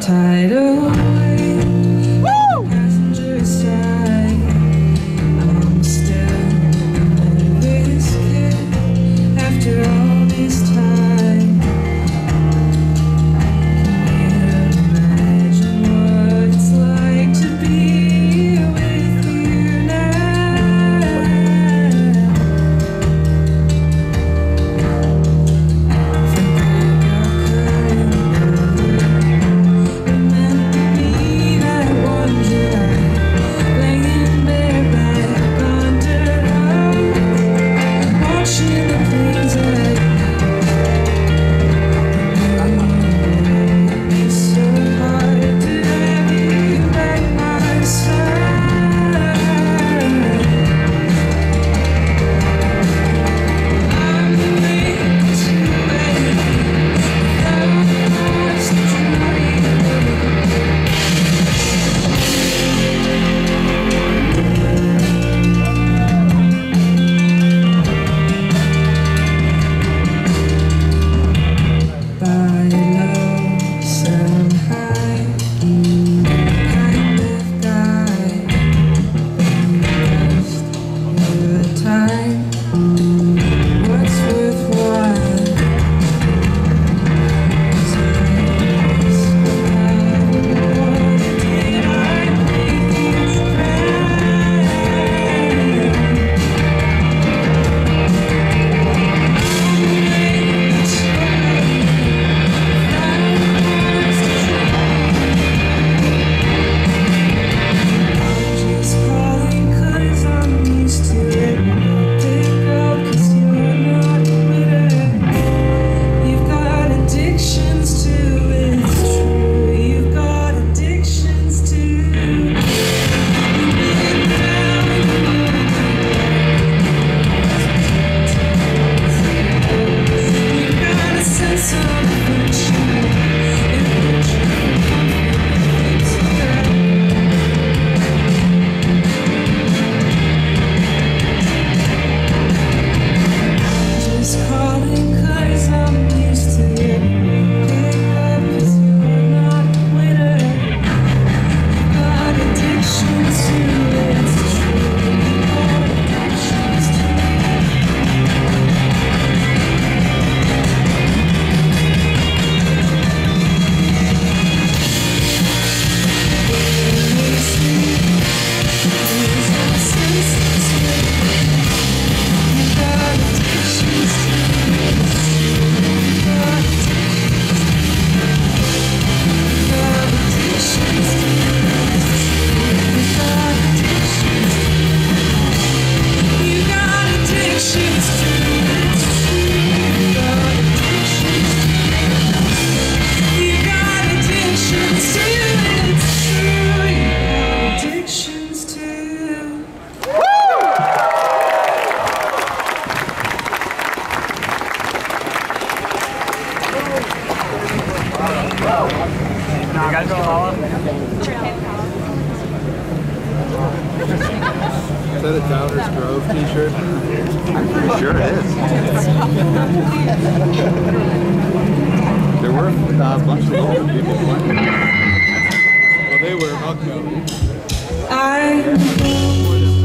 title. You guys can call. Is that a Downers Grove t-shirt? I'm pretty sure it is. there were uh, a bunch of older people playing. Well, they were about to. I...